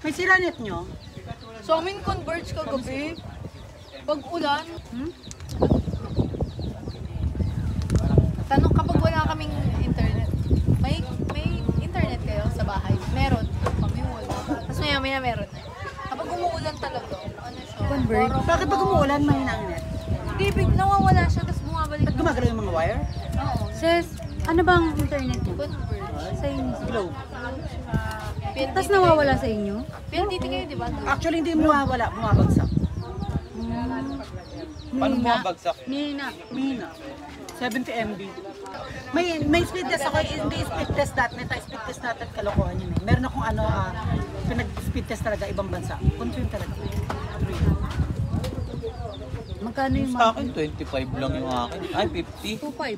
May siranet nyo? So, amin converge kagabi. Pag ulan, Hmm? tanong kapag wala kaming internet, may may internet kayo sa bahay? Meron. Kami wala. Tapos maya maya meron. Kapag umuulan talaga, ano siya? Converge? parang- Bakit pag umuulan, mahina ang net? Hindi, big, nawawala siya, tapos bumabalik. At gumagalaw yung mga wire? Oo. Sis, ano bang internet mo? Converge. Sa inyo? Globe. Tapos nawawala sa inyo? PLDT kayo, di ba? Actually, hindi mawawala, bumabagsak. Paano mo bagsak? Nina. Mahina. 70 MB. May may speed test ako, hindi speed test natin, tayo speed test natin kalokohan yun eh. Meron akong ano, ah, pinag-speed test talaga ibang bansa. Confirm talaga. Magkano yung Sa akin, 25 lang yung akin. Ay, 50. 2.5?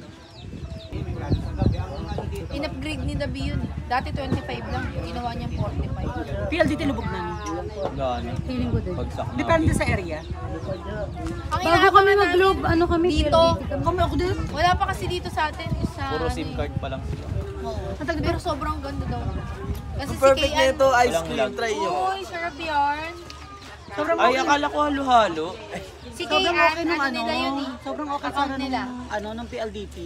In-upgrade ni Dabi yun. Dati 25 lang, ginawa niya 45. PLDT lubog na. Gano. Feeling ko din. Bagsak na. Depende sa area. Ang Bago kami mag-globe, ano kami? Dito. Kami. Ako din. Wala pa kasi dito sa atin. Isa, Puro SIM card pa lang sila. Oo. Ang tagal Pero sobrang ganda daw. Kasi Ang perfect si Kian, nito, ice cream. Try nyo. Uy, sarap yarn. Sobrang Ay, akala ko halo-halo. Si nung ano ano, nila yun eh. sobrang okay Account sana nila. nung, ano, nung PLDT.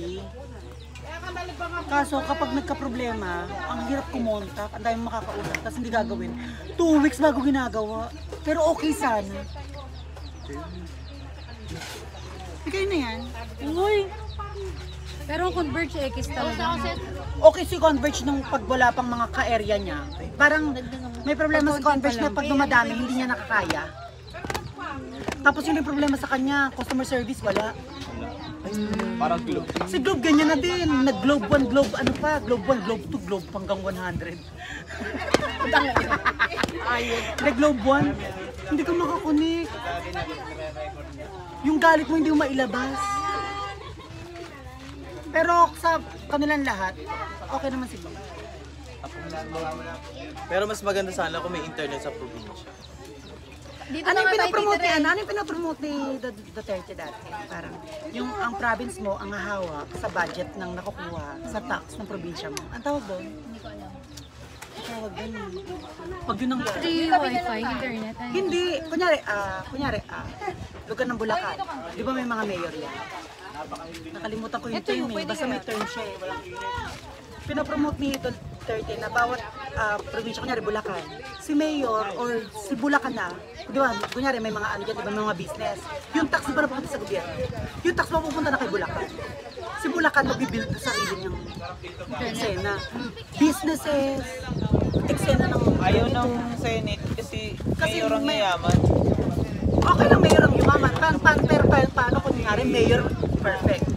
Kaso kapag nagka-problema, ang hirap kumontak, ang dami makakausap, tapos hindi gagawin. Two weeks bago ginagawa. Pero okay sana. Ikaw na yan. Uy! Pero ang Converge X talaga. Okay si Converge nung pag wala pang mga ka-area niya. Parang may problema si Converge na pag dumadami, hindi niya nakakaya. Tapos yun yung problema sa kanya, customer service wala. Parang globe. Si Globe ganyan na din. Nag-Globe 1, Globe ano pa, Globe 1, Globe 2, Globe hanggang 100. Nag-Globe 1, hindi ka makakunik. Yung galit mo hindi mo mailabas. Pero sa kanilang lahat, okay naman si Globe. Pero mas maganda sana kung may internet sa probinsya. Dito Ano yung pinapromote ni, ano, ano yung pinapromote ni Du- Duterte dati? Parang, yung ang province mo, ang hahawak sa budget ng nakukuha sa tax ng probinsya mo. Ang tawag doon? Hindi ko alam. Ang tawag doon. Pag yun ang Free wifi, internet. Ano? Hindi, kunyari, ah, kunyari, ah, lugar ng Bulacan. Di ba may mga mayor yan? Nakalimutan ko yung Ito yung term eh, basta may term siya eh. Pinapromote ni Duterte na bawat ah, probinsya, kunyari Bulacan, si mayor or si Bulacan na, di ba, kunyari may mga ano dyan, di ba, may mga business. Yung tax ba napupunta sa gobyerno? Yung tax mapupunta na kay Bulacan. Si Bulacan magbibuild sa sarili niyang eksena. Businesses, eksena ng Ayaw ng Senate kasi Kasi mayor ang may- yayaman. Okay lang mayor ang yumaman. Pan, pan, pero pa, paano kung nga mayor perfect?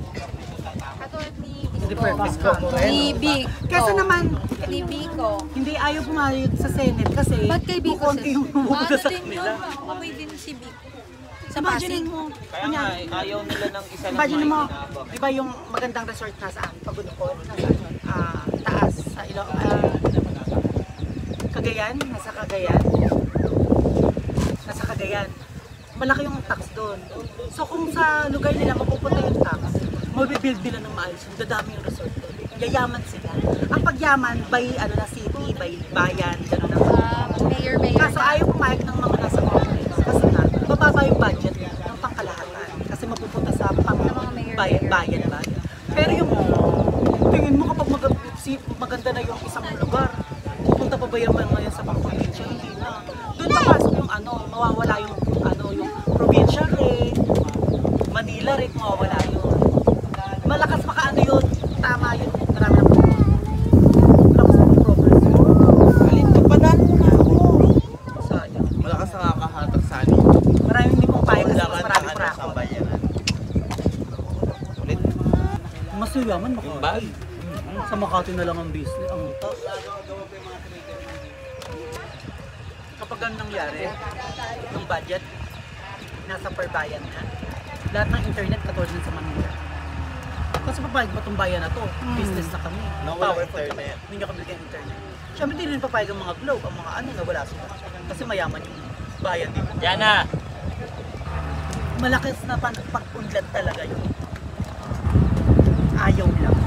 Hindi perfect ka. Ni Big. Kasi naman, Ni Biko. hindi ayaw pumayag sa Senate kasi Ba't kay Bicol, kukunti yung Ano sa din yun? kanila. Din si Biko. Sa Imagine Pasig. mo, Kaya nga, kunyari, eh, ayaw nila ng isa lang imagine mo, di ba yung magandang resort na saan? Pagudukon, nasa ah, taas, sa ilo, ah, Cagayan, nasa Cagayan. Nasa Cagayan. Malaki yung tax doon. So kung sa lugar nila mapupunta yung tax, mabibuild nila ng maayos, yung dadami yung resort doon. Yayaman sila. Ang pagyaman by ano na city, by bayan, gano'n na. Ah, mayor, mayor. Kaso ayaw pumayag ng mga nasa Congress kasi nga, mababa yung budget ng pangkalahatan kasi mapupunta sa pang bayan, bayan ba. Pero yung tingin mo kapag mag maganda na yung isang lugar, pupunta pa ba yung mga sa pang-probinsya? Hindi na. Doon papasok yung ano, mawawala yung yung probinsya rate, Manila rate, mawawala yun. Malakas maka ano yun, tama yun, marami ako. Malakas nakakahatak sa anin. Maraming hindi pong payag kasi mas sa bayanan. Ulit. Mas yaman Yung Makati. bag. Sa Makati na lang ang business. Ang. Kapag ganun nangyari, yung budget, nasa per bayan na. Lahat ng internet katulad ng sa Manila. Kasi papayag ba itong bayan na to? Business na kami. Na walang Powerful internet. kami. Hindi nyo kami bigyan internet. Siyempre hindi rin papayag ang mga globe, ang mga ano na wala sila. Kasi mayaman yung bayan dito. Yan na. malakas na pag-unlad talaga yun. Ayaw lang.